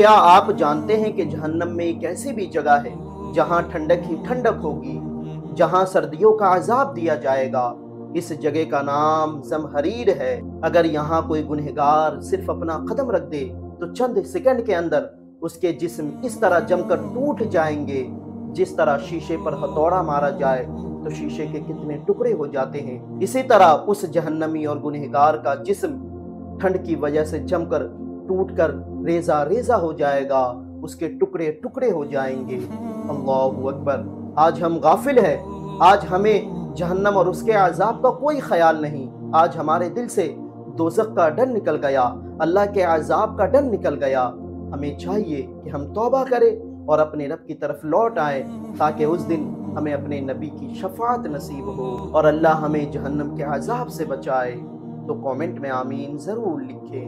क्या आप जानते हैं कि जहन्नम में एक ऐसी भी जगह है जहाँ ठंडक ही ठंडक होगी, जहाँ सर्दियों का अजाब दिया जाएगा? इस जगह का नाम जमहरीर है। अगर यहाँ कोई गुनहगार सिर्फ़ अपना कदम रख दे तो चंद सेकंड के अंदर उसके जिस्म इस तरह जमकर टूट जाएँगे। जिस तरह शीशे पर हथौड़ा मारा जाए तो शीशे के कितने टुकड़े हो जाते हैं। इसी तरह उस जहन्नमी और गुनहगार का जिस्म ठंड की वजह से जमकर टूटकर रेजा रेजा हो जाएगा, उसके टुकड़े टुकड़े हो जाएँगे। अल्लाह अकबर। आज हम गाफिल है। आज हमें जहन्नम और उसके आजाब का कोई ख्याल नहीं। आज हमारे दिल से दोजक का डर निकल गया, अल्लाह के आजाब का डर निकल गया। हमें चाहिए कि हम तौबा करें और अपने रब की तरफ़ लौट आए, ताकि उस दिन हमें अपने नबी की शफात नसीब हो और अल्लाह हमें जहन्नम के आजाब से बचाए। तो कमेंट में आमीन ज़रूर लिखें।